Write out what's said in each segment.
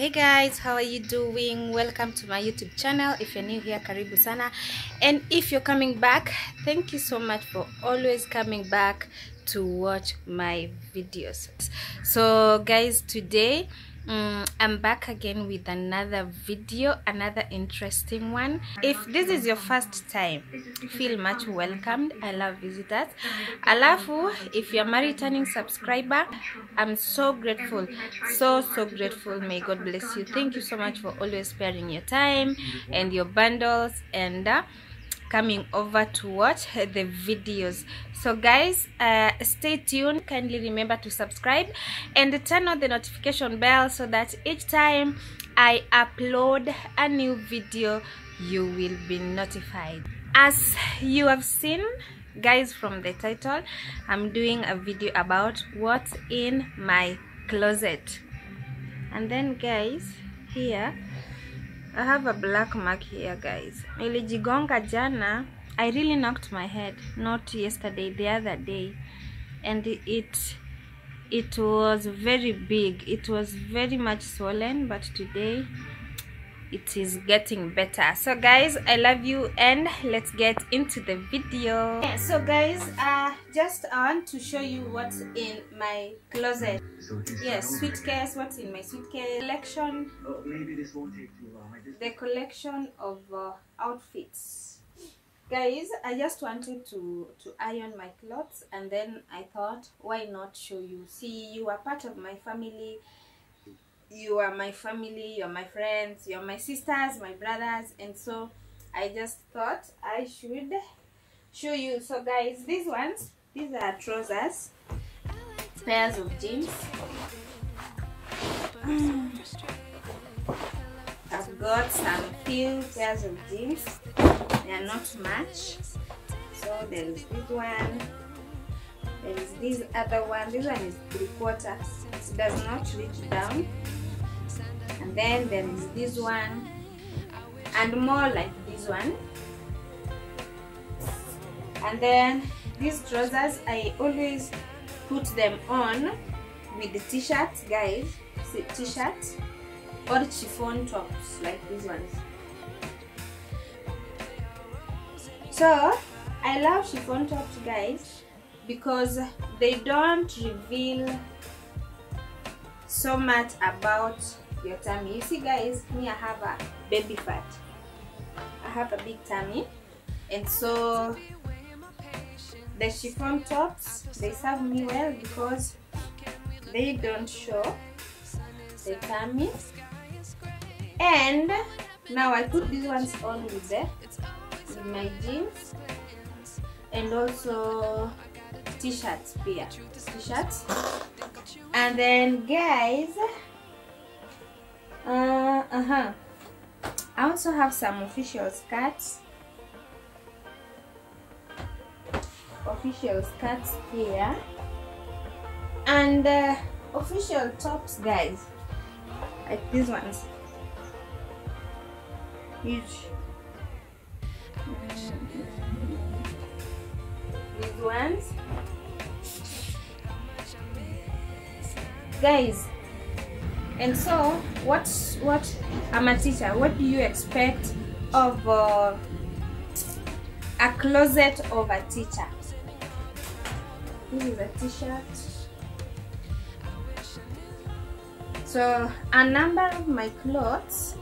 hey guys how are you doing? Welcome to my youtube channel. If you're new here karibu sana. And if you're coming back thank you so much for always coming back to watch my videos. So guys today um, i'm back again with another video another interesting one. If this is your first time feel much welcomed. I love visitors. Alafu if you're my returning subscriber i'm so grateful so so grateful. May god bless you. Thank you so much for always sparing your time and your bundles. And uh, coming over to watch the videos. So guys uh, stay tuned. Kindly remember to subscribe and turn on the notification bell so that each time i upload a new video you will be notified. As you have seen guys from the title i'm doing a video about what's in my closet. And then guys here I have a black mark here guys. Nilijigonga jana. I really knocked my head. Not yesterday, the other day. And it it was very big. It was very much swollen, but today it is getting better. So guys, I love you and let's get into the video. Yeah, so guys, uh just I want to show you what's in my closet. Yes, suitcase, what's in my suitcase collection Oh, maybe this won't take too long. Just the collection of uh, outfits guys i just wanted to to iron my clothes and then i thought why not show you see you are part of my family you are my family you're my friends you're my sisters my brothers and so i just thought i should show you so guys these ones these are trousers pairs of jeans mm. I've got some few pairs of jeans. They are not much. So there is this one. There is this other one. This one is three quarters It does not reach down. And then there is this one. And more like this one. And then these trousers, I always put them on with the t-shirts, guys. See, t-shirts or chiffon tops like these ones so i love chiffon tops guys because they don't reveal so much about your tummy. You see guys me i have a baby fat. I have a big tummy. And so the chiffon tops they serve me well because they don't show the tummy. And now I put these ones on with the with my jeans and also t-shirts here t-shirts. And then guys uh, uh-huh. I also have some official skirts. Official skirts here. And uh, official tops guys. Like these ones. Huge. These ones. Guys and so what what i'm a teacher what do you expect of uh, a closet of a teacher? This is a t-shirt so a number of my clothes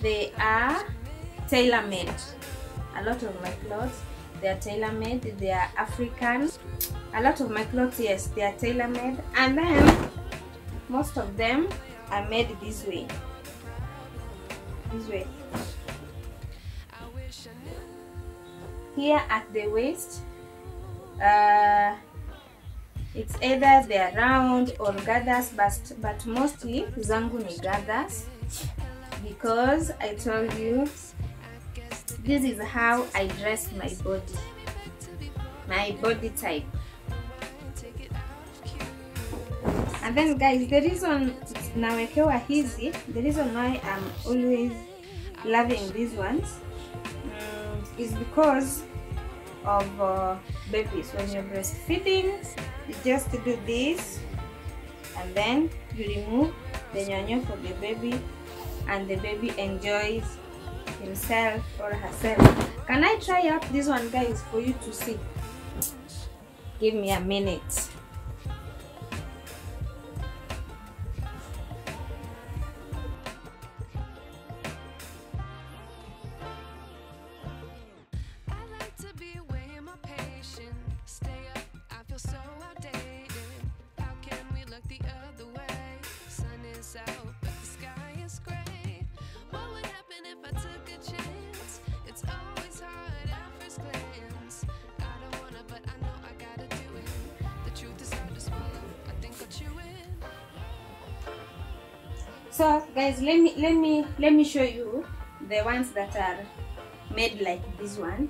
they are tailor-made. A lot of my clothes they are tailor-made they are african. A lot of my clothes yes they are tailor-made. And then most of them are made this way. This way. Here at the waist uh, it's either they are round or gathers but but mostly zangu ni gathers because I told you this is how I dress my body. My body type. And then guys the reason nawekewa hizi the reason why I'm always loving these ones is because of uh, babies. When you're breastfeeding you just do this and then you remove the nyonyo for the baby and the baby enjoys himself or herself. Can i try out this one guys for you to see? Give me a minute so guys let me let me let me show you the ones that are made like this one.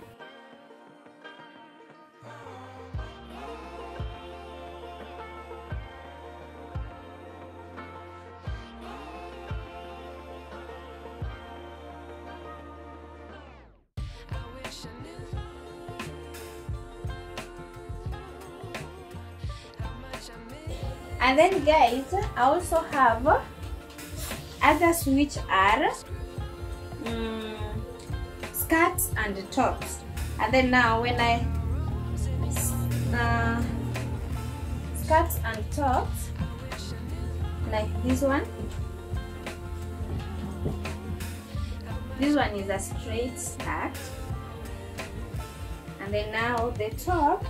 And then guys i also have others which are mm, skirts and tops. And then now when i uh, skirts and tops like this one. This one is a straight skirt. And then now the top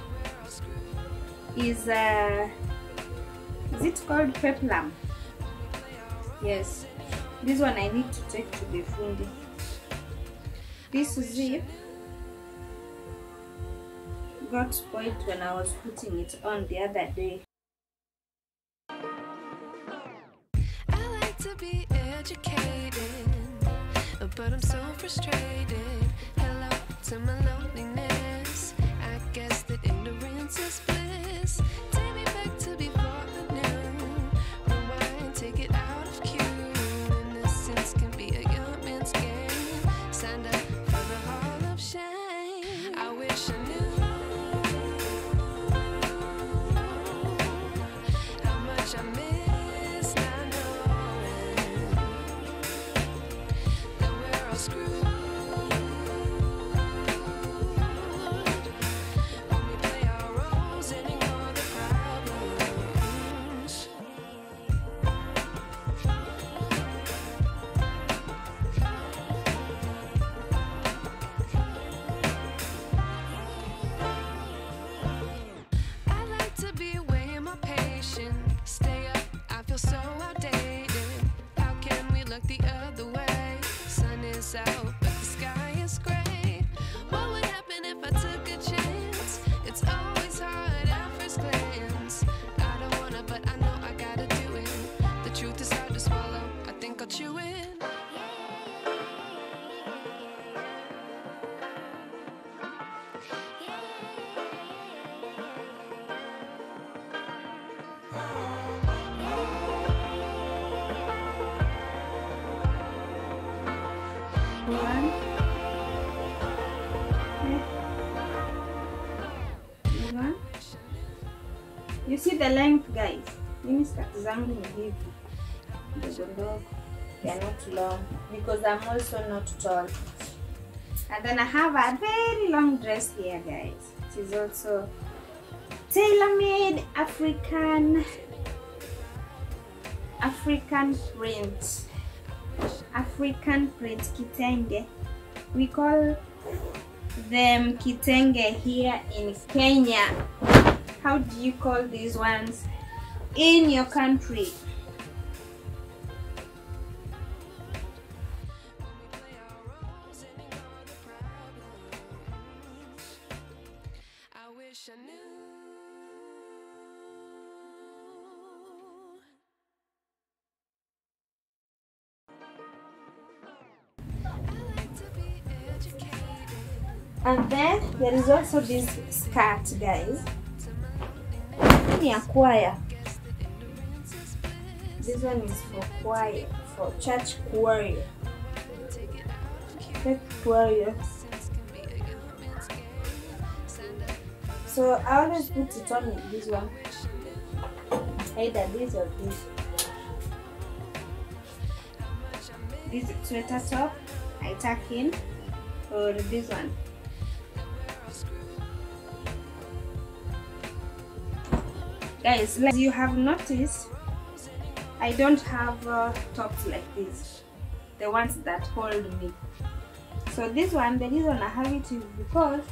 is uh, is it called peplum yes this one i need to take to the fundi. This zip got spoiled when i was putting it on the other day see the length guys. Mimi skirt zangu ni hivi. Ndogo ndogo. They are not long. Because i'm also not tall. And then i have a very long dress here guys. It is also tailor-made african african print. African print kitenge. We call them kitenge here in Kenya. How do you call these ones in your country? And then there is also this skirt, guys. Ya choir. This one is for choir, for church choir. Church choir. So I always put it on this one, either this or this. this sweater top I tuck in or this one guys like you have noticed I don't have uh, tops like this the ones that hold me. So this one the reason I have it is because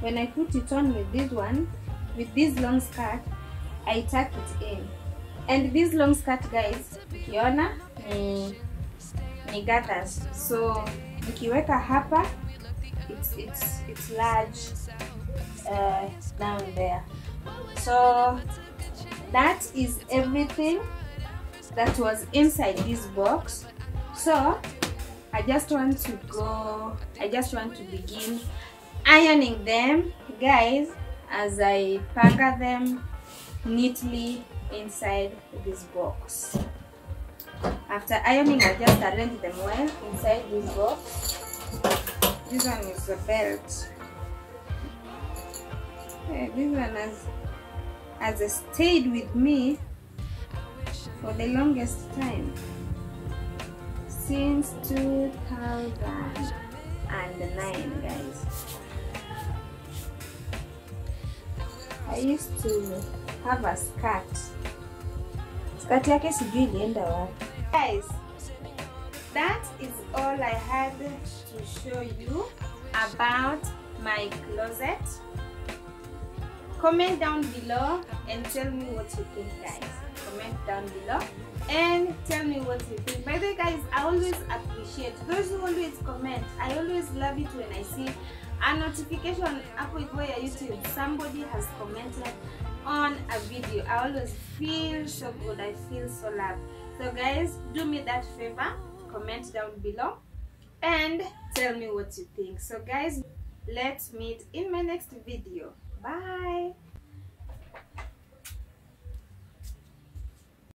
when I put it on with this one with this long skirt I tuck it in. And this long skirt guys ukiona ni ni gathers. So nikiweka hapa it's, it's, it's large uh, down there. So that is everything that was inside this box. So I just want to go I just want to begin ironing them guys as I pack them neatly inside this box. After ironing I just arrange them well inside this box. This one is the belt. Eh, this one has has stayed with me for the longest time since 2009 guys. I used to have a skirt. Skirt yake sijui ilienda guys that is all I had to show you about my closet comment down below and tell me what you think guys. Comment down below and tell me what you think. By the way guys i always appreciate those who always comment. I always love it when i see a notification hapo hivyo ya youtube. Somebody has commented on a video. I always feel so good. I feel so loved. So guys do me that favor. Comment down below and tell me what you think. So guys let's meet in my next video bye